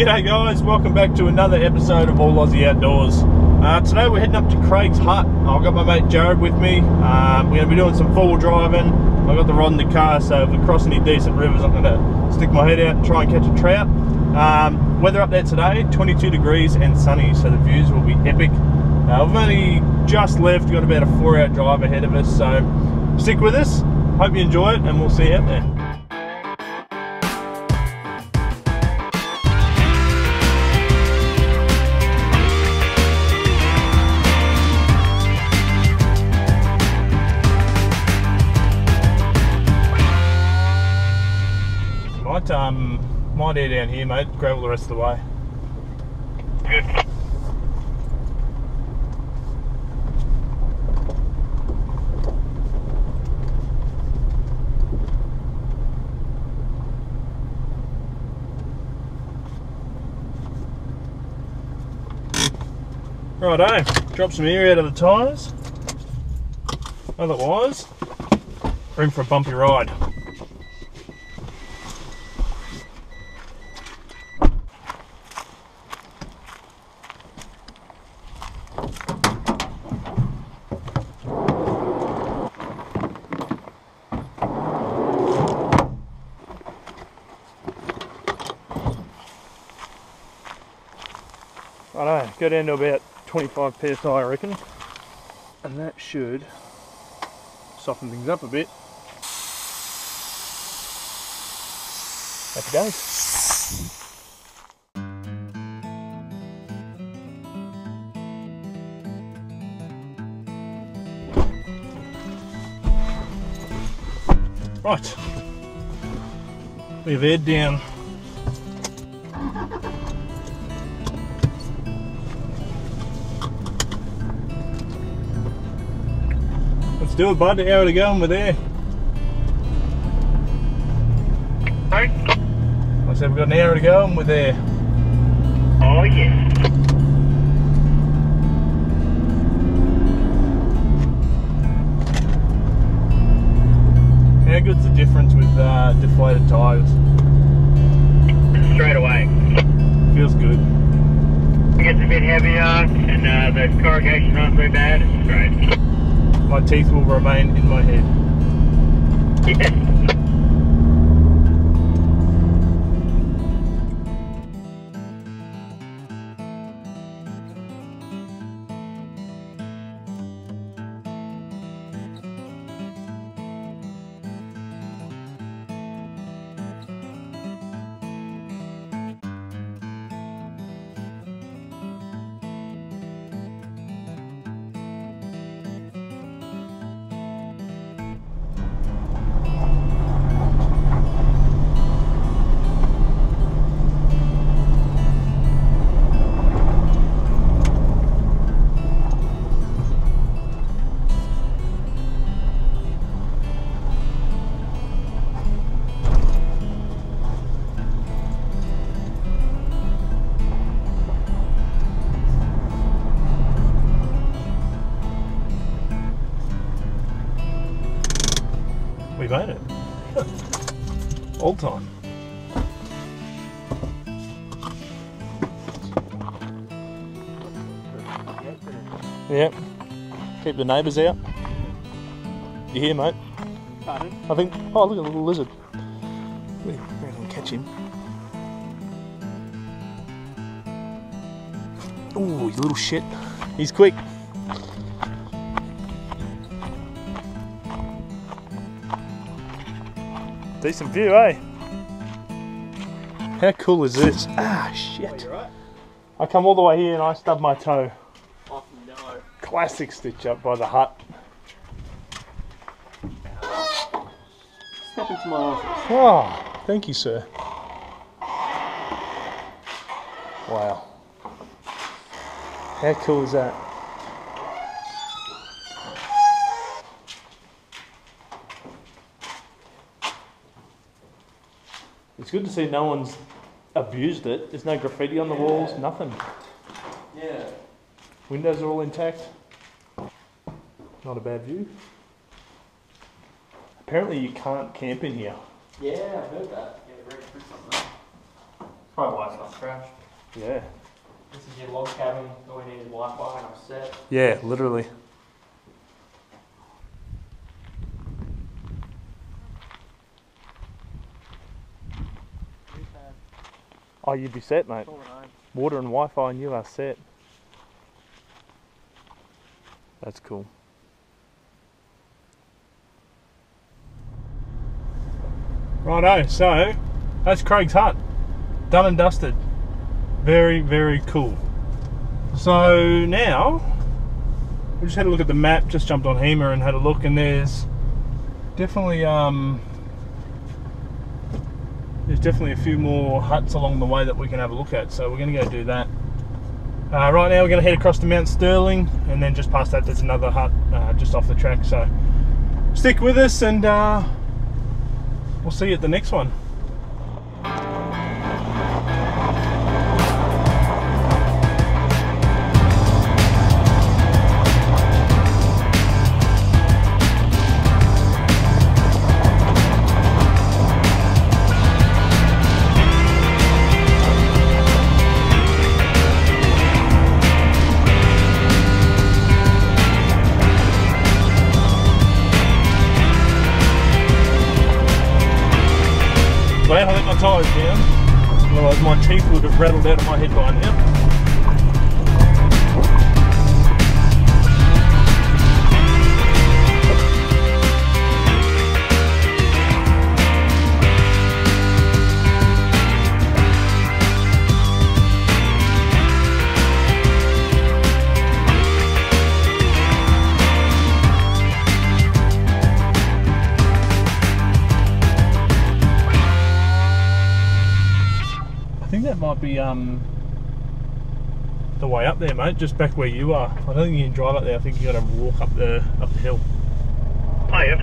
G'day guys, welcome back to another episode of All Aussie Outdoors. Uh, today we're heading up to Craig's Hut. I've got my mate Jared with me. Um, we're going to be doing some four-wheel driving. I've got the rod in the car, so if we cross any decent rivers, I'm going to stick my head out and try and catch a trout. Um, weather up there today, 22 degrees and sunny, so the views will be epic. Uh, we've only just left, got about a four-hour drive ahead of us, so stick with us. Hope you enjoy it, and we'll see you out there. Um might air down here, mate. Gravel the rest of the way. Good. Righto, drop some air out of the tyres. Otherwise, room for a bumpy ride. Righto, go down to about 25 psi I reckon. And that should soften things up a bit. Happy days. Right. We've aired down do it, bud. How to go and we're there. Sorry? I said we've got an hour to go and we're there. Oh, yes. How good's the difference with uh, deflated tyres? Straight away. Feels good. It gets a bit heavier, and uh, the corrugation's not so bad. It's great. My teeth will remain in my head. Keep the neighbours out. You hear, mate? Pardon? I think. Oh, look at the little lizard. We we'll catch him. Ooh, you little shit. He's quick. Decent view, eh? How cool is this? Ah, shit. I come all the way here and I stub my toe. Classic stitch up by the hut. Step into my office. Oh, thank you, sir. Wow. How cool is that? It's good to see no one's abused it. There's no graffiti on the walls, nothing. Yeah. Windows are all intact. Not a bad view. Apparently you can't camp in here. Yeah, I've heard that. Yeah, very expensive. Probably why it's not crashed. Yeah. This is your log cabin. All we need is Wi-Fi and I'm set. Yeah, literally. Oh, you'd be set, mate. Water and Wi-Fi, and you are set. That's cool. Righto, so that's Craig's hut. Done and dusted. Very, very cool. So now we just had a look at the map, just jumped on HEMA and had a look, and there's definitely um, there's definitely a few more huts along the way that we can have a look at. So we're going to go do that. Uh, right now we're going to head across to Mount Stirling, and then just past that there's another hut uh, just off the track. So stick with us, and uh, we'll see you at the next one. My teeth would have rattled out of my head by now. There, mate. Just back where you are. I don't think you can drive up there. I think you got to walk up the up the hill. Oh, yeah.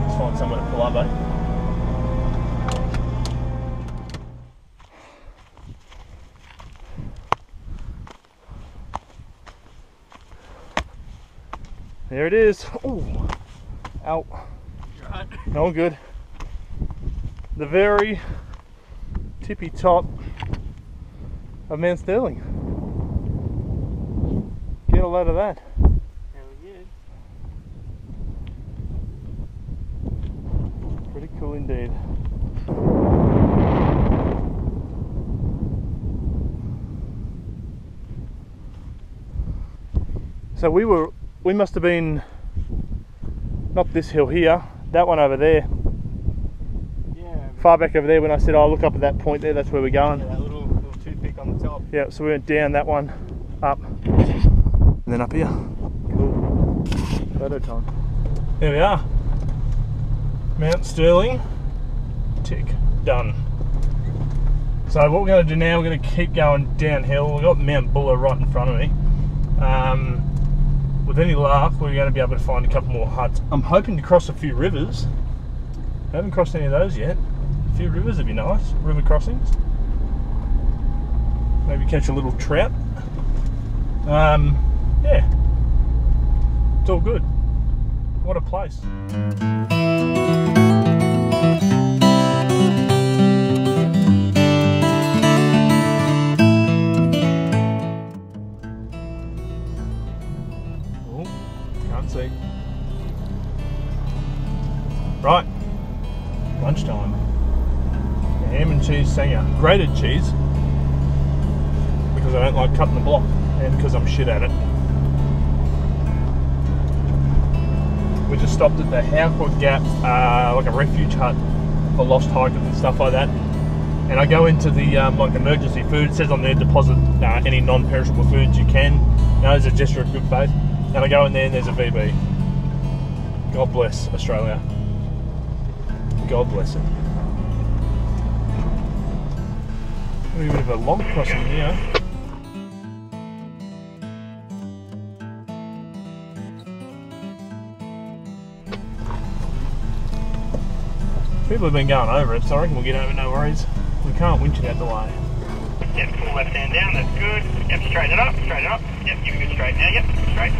Let's find somewhere to pull up, eh? There it is. Oh, out. Right. No good. The very tippy top of Mount Stirling. A lot of that. Pretty cool indeed. So we were, we must have been, not this hill here, that one over there, Yeah. far back over there when I said, oh look up at that point there, that's where we're going. That little, little toothpick on the top. Yeah, so we went down that one, up, and then up here. Cool. Photo time. There we are. Mount Stirling. Tick. Done. So what we're going to do now, we're going to keep going downhill. We've got Mount Buller right in front of me. Um, with any luck, we're going to be able to find a couple more huts. I'm hoping to cross a few rivers. haven't crossed any of those yet. A few rivers would be nice. River crossings maybe catch a little trout. Um, yeah, it's all good. What a place. Oh. Right, lunchtime. Ham and cheese sanger, grated cheese because I don't like cutting the block and because I'm shit at it. We just stopped at the Howqua Gap, uh, like a refuge hut for lost hikers and stuff like that. And I go into the um, like emergency food. It says on there deposit uh, any non-perishable foods you can. Now as a gesture of good faith. And I go in there and there's a VB. God bless Australia. God bless it. A little bit of a log crossing here. People have been going over it, so I reckon we'll get over no worries. We can't winch it out the way. Yep, full left hand down, that's good. Yep, straighten it up, straighten it up. Yep, give it a good straight now, yep, straight.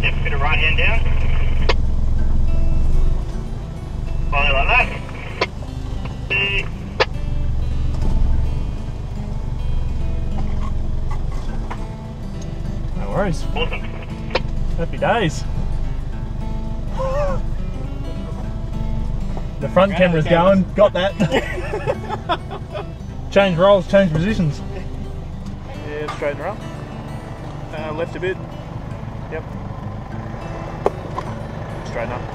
Yep, bit of right hand down. Follow like that. No worries. Awesome. Happy days. The front camera's going. Got that. change roles, change positions. Yeah, straighten her up. Uh, left a bit. Yep. Straighten up.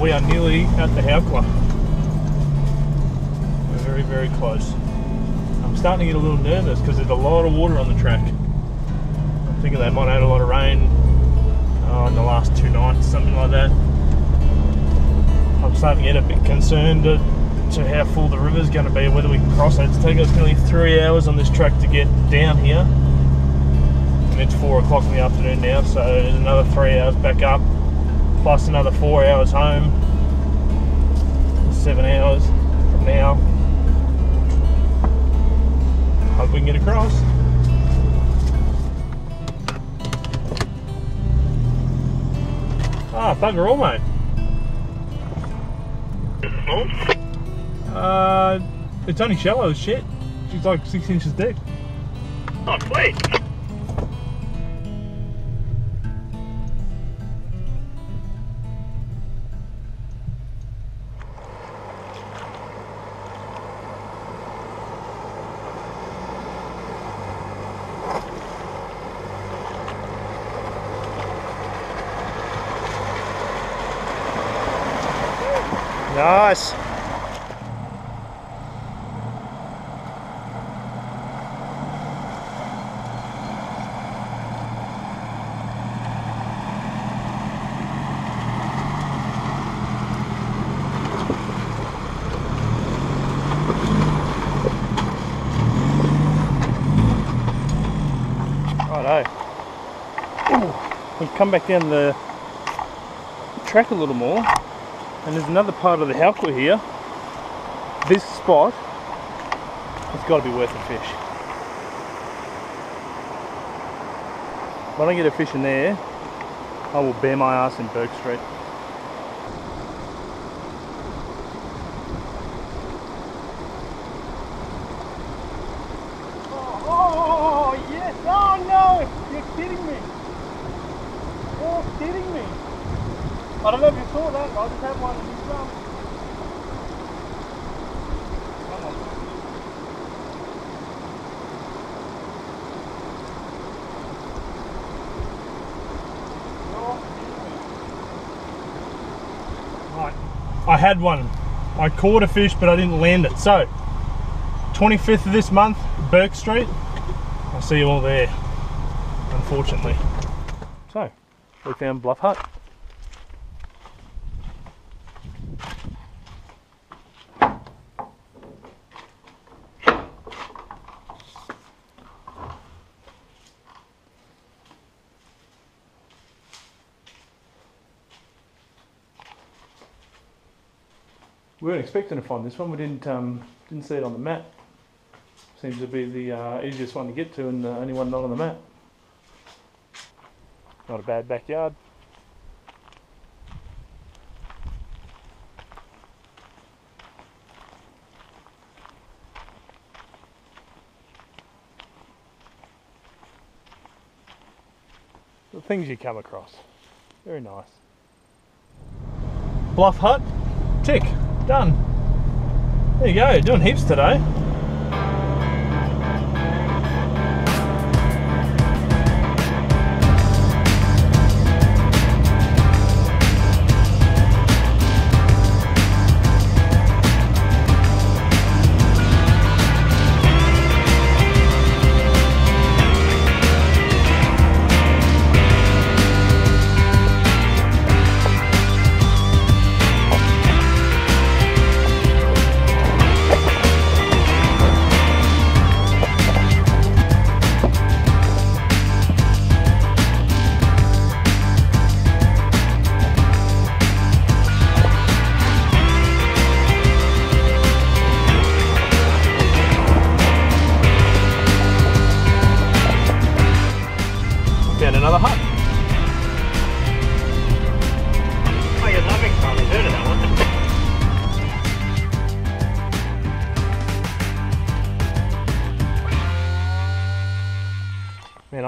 We are nearly at the Howqua. We're very, very close. I'm starting to get a little nervous because there's a lot of water on the track. I'm thinking they might have had a lot of rain uh, in the last two nights, something like that. I'm starting to get a bit concerned to, to how full the river's going to be, whether we can cross it. It's taken us nearly three hours on this track to get down here. And it's four o'clock in the afternoon now, so there's another three hours back up plus another four hours home. Seven hours from now. Hope we can get across. Ah, bugger all, mate. Uh, it's only shallow as shit. She's like six inches deep. Oh, sweet. Nice. We've come back down the track a little more. And there's another part of the Howqua here. This spot has got to be worth a fish. When I get a fish in there, I will bear my ass in Bourke Street. Oh, yes! Oh no! You're kidding me! You're kidding me! I don't know if you saw that, I just had one in his um. Come on. You're kidding me. Right. I had one. I caught a fish, but I didn't land it. So, 25th of this month, Bourke Street. I'll see you all there, unfortunately. So, we found Bluff Hut. We weren't expecting to find this one. We didn't um, didn't see it on the map. Seems to be the uh, easiest one to get to and the only one not on the map. Not a bad backyard. The things you come across. Very nice. Bluff Hut, tick, done. There you go, doing heaps today.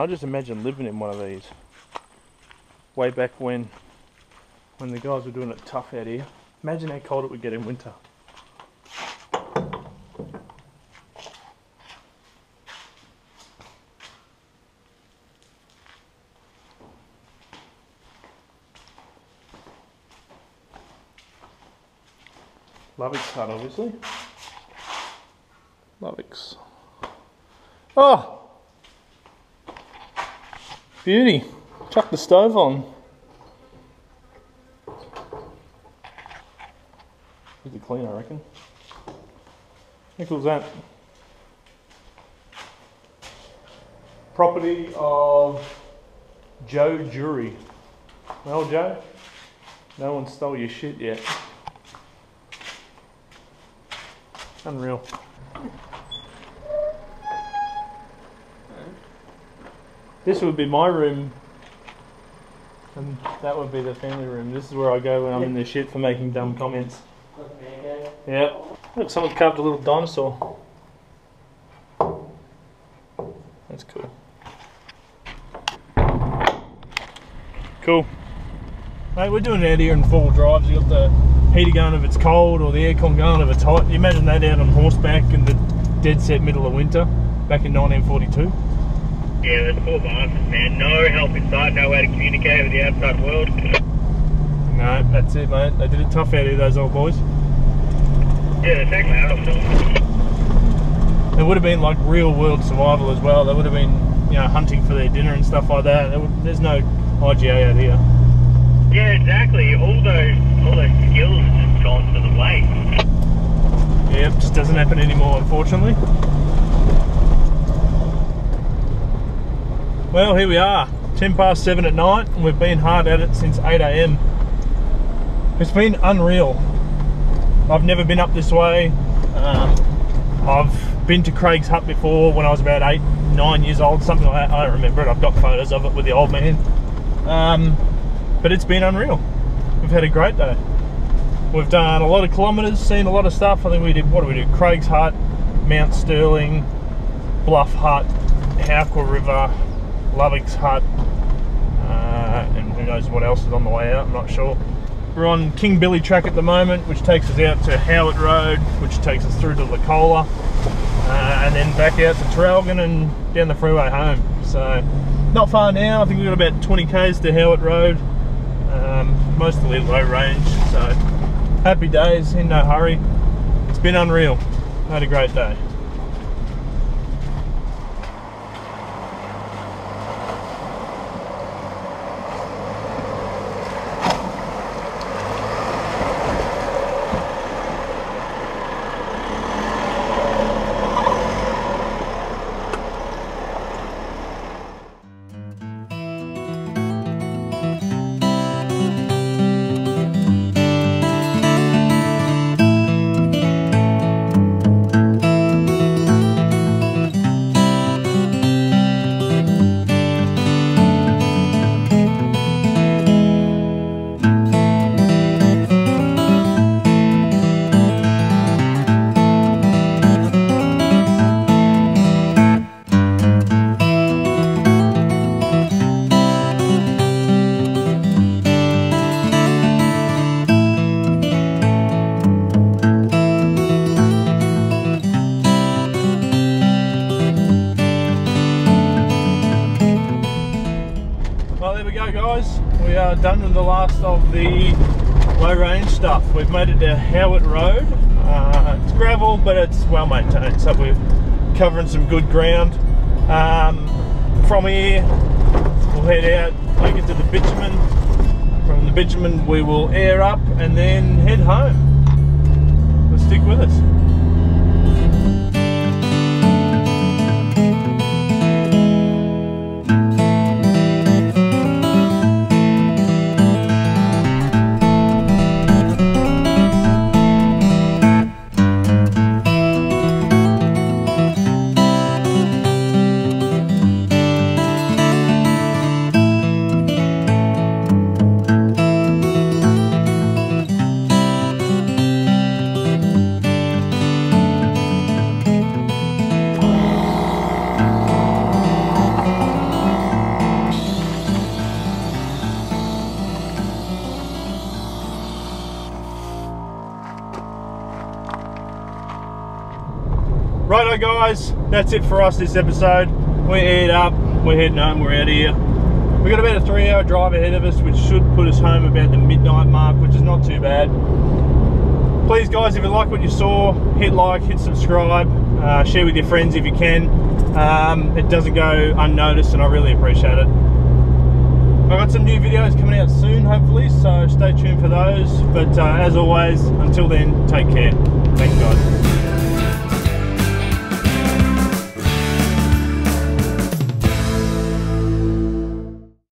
I just imagine living in one of these. Way back when, when the guys were doing it tough out here. Imagine how cold it would get in winter. Lovick's hut, obviously. Lovick's. Oh! Beauty. Chuck the stove on. Pretty clean, I reckon. How that? Property of Joe Jury. Well, Joe, no one stole your shit yet. Unreal. This would be my room, and that would be the family room. This is where I go when I'm in the shit for making dumb comments. Yep. Look, someone carved a little dinosaur. That's cool. Cool. Mate, we're doing it out here in full drives. You got the heater going if it's cold or the aircon going if it's hot. You imagine that out on horseback in the dead set middle of winter back in 1942. Yeah, there's poor bastards, man. No help in sight, no way to communicate with the outside world. No, that's it, mate. They did it tough out here, those old boys. Yeah, they're taking out of them. It would have been like real world survival as well. They would have been, you know, hunting for their dinner and stuff like that. Would- There's no IGA out here. Yeah, exactly. All those all those skills have just gone to the waste. Yep, just doesn't happen anymore, unfortunately. Well, here we are, 10 past 7 at night, and we've been hard at it since 8 am. It's been unreal. I've never been up this way. Um, I've been to Craig's Hut before when I was about 8, 9 years old, something like that. I don't remember it. I've got photos of it with the old man. Um, but it's been unreal. We've had a great day. We've done a lot of kilometres, seen a lot of stuff. I think we did, what do we do? Craig's Hut, Mount Stirling, Bluff Hut, Howqua River, Lovick's Hut, uh, and who knows what else is on the way out, I'm not sure. We're on King Billy track at the moment, which takes us out to Howitt Road, which takes us through to Licola, uh, and then back out to Traralgon and down the freeway home. So, not far now. I think we've got about 20 k's to Howitt Road, um, mostly low range. So, happy days, in no hurry. It's been unreal. Had a great day. The last of the low range stuff. We've made it to Howitt Road. Uh, it's gravel, but it's well maintained, so we're covering some good ground. Um, from here, we'll head out, make it to the bitumen. From the bitumen, we will air up and then head home. So stick with us. Righto, guys, that's it for us this episode. We're headed up, we're heading home, we're out of here. We've got about a three hour drive ahead of us, which should put us home about the midnight mark, which is not too bad. Please, guys, if you like what you saw, hit like, hit subscribe, uh, share with your friends if you can. Um, it doesn't go unnoticed, and I really appreciate it. I've got some new videos coming out soon, hopefully, so stay tuned for those. But uh, as always, until then, take care. Thanks, guys.